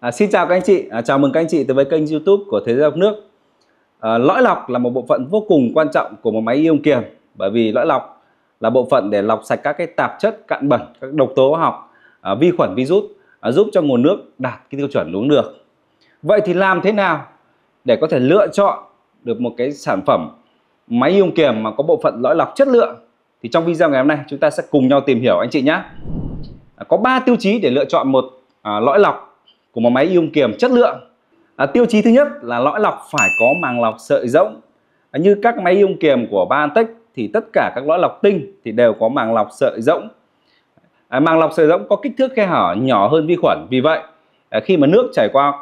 À, xin chào các anh chị, à, chào mừng các anh chị tới với kênh YouTube của Thế giới học nước. À, lõi lọc là một bộ phận vô cùng quan trọng của một máy ion kiềm bởi vì lõi lọc là bộ phận để lọc sạch các cái tạp chất cặn bẩn, các độc tố hóa học, à, vi khuẩn, virus à, giúp cho nguồn nước đạt cái tiêu chuẩn uống được. Vậy thì làm thế nào để có thể lựa chọn được một cái sản phẩm máy ion kiềm mà có bộ phận lõi lọc chất lượng? Thì trong video ngày hôm nay chúng ta sẽ cùng nhau tìm hiểu anh chị nhé. À, có 3 tiêu chí để lựa chọn một à, lõi lọc của một máy ion kiềm chất lượng. À, tiêu chí thứ nhất là lõi lọc phải có màng lọc sợi rỗng. À, như các máy ion kiềm của Bantech thì tất cả các lõi lọc tinh thì đều có màng lọc sợi rỗng. À, màng lọc sợi rỗng có kích thước khe hở nhỏ hơn vi khuẩn. Vì vậy à, khi mà nước chảy qua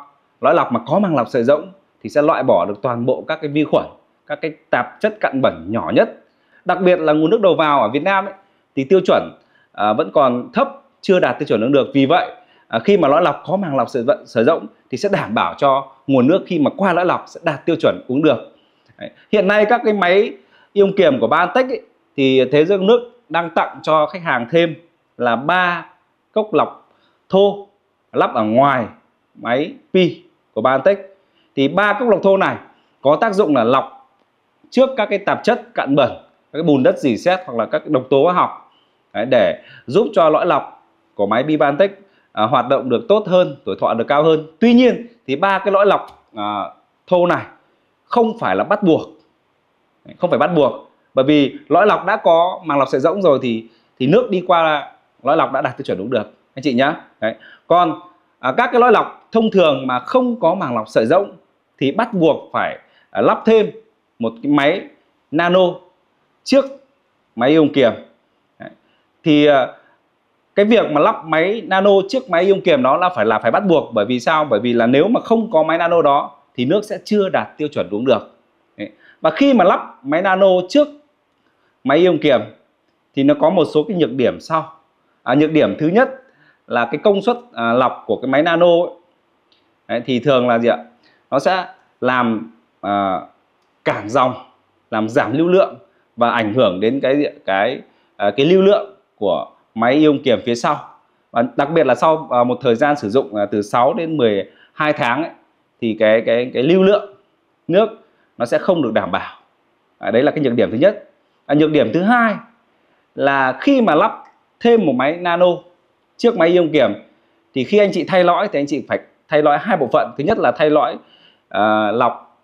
lõi lọc mà có màng lọc sợi rỗng thì sẽ loại bỏ được toàn bộ các cái vi khuẩn các cái tạp chất cặn bẩn nhỏ nhất. Đặc biệt là nguồn nước đầu vào ở Việt Nam ấy, thì tiêu chuẩn à, vẫn còn thấp chưa đạt tiêu chuẩn nước được. Vì vậy à, khi mà lõi lọc có màng lọc sử, sử dụng thì sẽ đảm bảo cho nguồn nước khi mà qua lõi lọc sẽ đạt tiêu chuẩn uống được Đấy. hiện nay các cái máy ion kiềm của Bantech ấy, thì thế giới nước đang tặng cho khách hàng thêm là ba cốc lọc thô lắp ở ngoài máy pi của Bantech thì ba cốc lọc thô này có tác dụng là lọc trước các cái tạp chất cặn bẩn các cái bùn đất dỉ xét hoặc là các độc tố hóa học Đấy, để giúp cho lõi lọc của máy pi Bantech à, hoạt động được tốt hơn tuổi thọ được cao hơn. Tuy nhiên thì ba cái lõi lọc à, thô này không phải là bắt buộc. Không phải bắt buộc. Bởi vì lõi lọc đã có màng lọc sợi rỗng rồi thì thì nước đi qua lõi lọc đã đạt tiêu chuẩn đúng được. Anh chị nhé Đấy. còn à, các cái lõi lọc thông thường mà không có màng lọc sợi rỗng thì bắt buộc phải à, lắp thêm một cái máy nano trước máy ion kiềm Đấy. thì à, cái việc mà lắp máy nano trước máy ion kiềm đó là phải là phải bắt buộc. Bởi vì sao? Bởi vì là nếu mà không có máy nano đó thì nước sẽ chưa đạt tiêu chuẩn uống được. Và khi mà lắp máy nano trước máy ion kiềm thì nó có một số cái nhược điểm sau. À, nhược điểm thứ nhất là cái công suất à, lọc của cái máy nano ấy, Đấy, thì thường là gì ạ? Nó sẽ làm à, cản dòng làm giảm lưu lượng và ảnh hưởng đến cái cái cái, cái lưu lượng của máy ion kiềm phía sau. Và đặc biệt là sau à, một thời gian sử dụng à, từ 6 đến 12 tháng ấy, thì cái cái cái lưu lượng nước nó sẽ không được đảm bảo. À, đấy là cái nhược điểm thứ nhất. À, nhược điểm thứ hai là khi mà lắp thêm một máy nano trước máy ion kiềm thì khi anh chị thay lõi thì anh chị phải thay lõi hai bộ phận. Thứ nhất là thay lõi à, lọc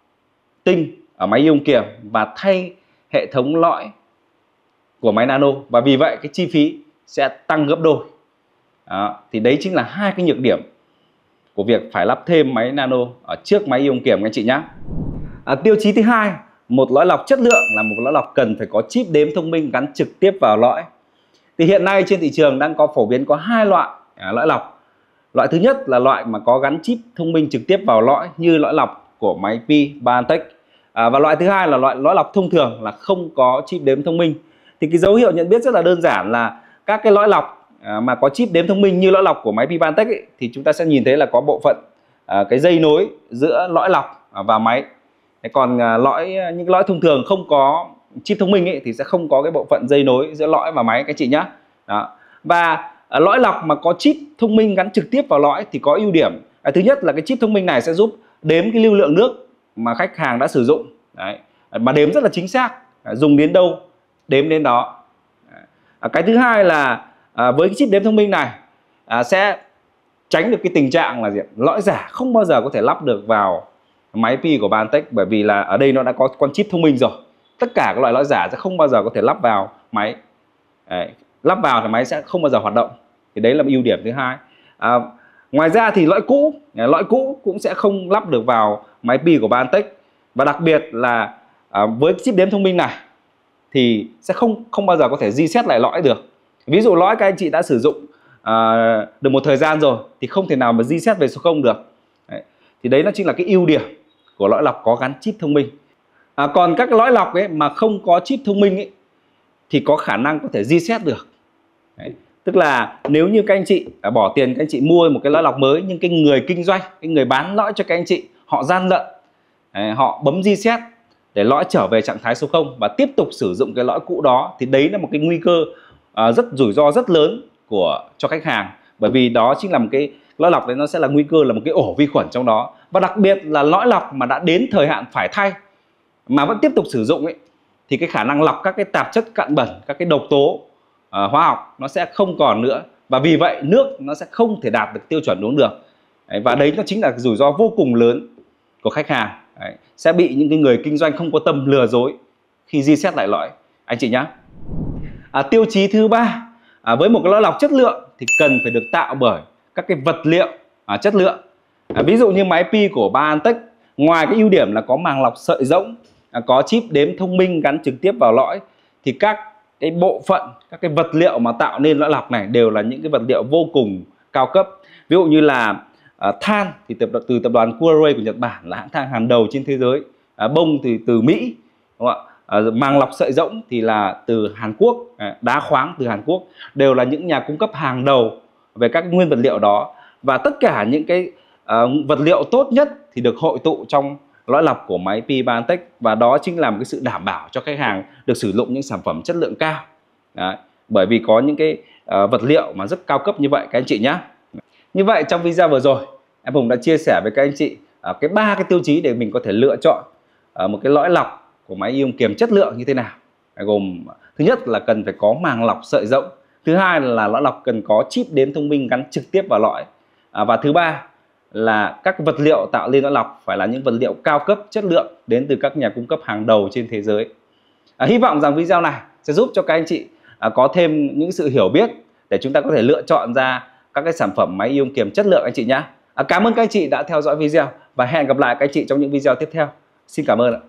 tinh ở máy ion kiềm và thay hệ thống lõi của máy nano. Và vì vậy cái chi phí sẽ tăng gấp đôi. Đó, thì đấy chính là hai cái nhược điểm của việc phải lắp thêm máy nano ở trước máy ion kiềm anh chị nhé à, tiêu chí thứ hai một lõi lọc chất lượng là một lõi lọc cần phải có chip đếm thông minh gắn trực tiếp vào lõi. Thì hiện nay trên thị trường đang có phổ biến có hai loại à, lõi lọc. Loại thứ nhất là loại mà có gắn chip thông minh trực tiếp vào lõi như lõi lọc của máy Pi Bantech à, và loại thứ hai là loại lõi lọc thông thường là không có chip đếm thông minh. Thì cái dấu hiệu nhận biết rất là đơn giản là các cái lõi lọc à, mà có chip đếm thông minh như lõi lọc của máy Pivantech ấy, thì chúng ta sẽ nhìn thấy là có bộ phận à, cái dây nối giữa lõi lọc và máy. Còn à, lõi những lõi thông thường không có chip thông minh ấy, thì sẽ không có cái bộ phận dây nối giữa lõi và máy các chị nhá. Đó. Và à, lõi lọc mà có chip thông minh gắn trực tiếp vào lõi thì có ưu điểm. À, thứ nhất là cái chip thông minh này sẽ giúp đếm cái lưu lượng nước mà khách hàng đã sử dụng. Đấy. mà đếm rất là chính xác. À, dùng đến đâu đếm đến đó à, cái thứ hai là à, với cái chip đếm thông minh này à, sẽ tránh được cái tình trạng là gì lõi giả không bao giờ có thể lắp được vào máy pi của Bantech bởi vì là ở đây nó đã có con chip thông minh rồi. Tất cả các loại lõi giả sẽ không bao giờ có thể lắp vào máy. Đấy, lắp vào thì máy sẽ không bao giờ hoạt động. Thì đấy là ưu điểm thứ hai. À, ngoài ra thì lõi cũ à, lõi cũ cũng sẽ không lắp được vào máy pi của Bantech và đặc biệt là à, với chip đếm thông minh này thì sẽ không không bao giờ có thể reset lại lõi được ví dụ lõi các anh chị đã sử dụng à, được một thời gian rồi thì không thể nào mà reset về số 0 được đấy. thì đấy nó chính là cái ưu điểm của lõi lọc có gắn chip thông minh à, còn các cái lõi lọc ấy mà không có chip thông minh ấy thì có khả năng có thể reset được đấy. tức là nếu như các anh chị à, bỏ tiền các anh chị mua một cái lõi lọc mới nhưng cái người kinh doanh cái người bán lõi cho các anh chị họ gian lận đấy, họ bấm reset để lõi trở về trạng thái số 0 và tiếp tục sử dụng cái lõi cũ đó thì đấy là một cái nguy cơ uh, rất rủi ro rất lớn của cho khách hàng. Bởi vì đó chính là một cái lõi lọc đấy nó sẽ là nguy cơ là một cái ổ vi khuẩn trong đó. Và đặc biệt là lõi lọc mà đã đến thời hạn phải thay mà vẫn tiếp tục sử dụng ấy thì cái khả năng lọc các cái tạp chất cặn bẩn các cái độc tố uh, hóa học nó sẽ không còn nữa. Và vì vậy nước nó sẽ không thể đạt được tiêu chuẩn uống được. Đấy, và đấy nó chính là rủi ro vô cùng lớn của khách hàng đấy, sẽ bị những cái người kinh doanh không có tâm lừa dối khi di xét lại lõi anh chị nhé à, tiêu chí thứ ba à, với một cái lõi lọc chất lượng thì cần phải được tạo bởi các cái vật liệu à, chất lượng. À, ví dụ như máy pi của Bantech ngoài cái ưu điểm là có màng lọc sợi rỗng à, có chip đếm thông minh gắn trực tiếp vào lõi thì các cái bộ phận các cái vật liệu mà tạo nên lõi lọc này đều là những cái vật liệu vô cùng cao cấp. Ví dụ như là à, than thì từ, từ tập đoàn Huawei của Nhật Bản là hãng than hàng đầu trên thế giới. À, bông thì từ Mỹ đúng không ạ? À, màng lọc sợi rỗng thì là từ Hàn Quốc. À, đá khoáng từ Hàn Quốc. Đều là những nhà cung cấp hàng đầu về các nguyên vật liệu đó. Và tất cả những cái à, vật liệu tốt nhất thì được hội tụ trong lõi lọc của máy Pi Bantech và đó chính là một cái sự đảm bảo cho khách hàng được sử dụng những sản phẩm chất lượng cao. Đấy. bởi vì có những cái uh, vật liệu mà rất cao cấp như vậy các anh chị nhé như vậy trong video vừa rồi em Hùng đã chia sẻ với các anh chị uh, cái ba cái tiêu chí để mình có thể lựa chọn uh, một cái lõi lọc của máy ion kiềm chất lượng như thế nào. Gồm à, thứ nhất là cần phải có màng lọc sợi rộng thứ hai là lõi lọc cần có chip đếm thông minh gắn trực tiếp vào lõi à, và thứ ba là các vật liệu tạo nên lõi lọc phải là những vật liệu cao cấp chất lượng đến từ các nhà cung cấp hàng đầu trên thế giới. À, hy vọng rằng video này sẽ giúp cho các anh chị à, có thêm những sự hiểu biết để chúng ta có thể lựa chọn ra các cái sản phẩm máy ion kiềm chất lượng anh chị nhé à, cảm ơn các anh chị đã theo dõi video và hẹn gặp lại các anh chị trong những video tiếp theo. Xin cảm ơn ạ.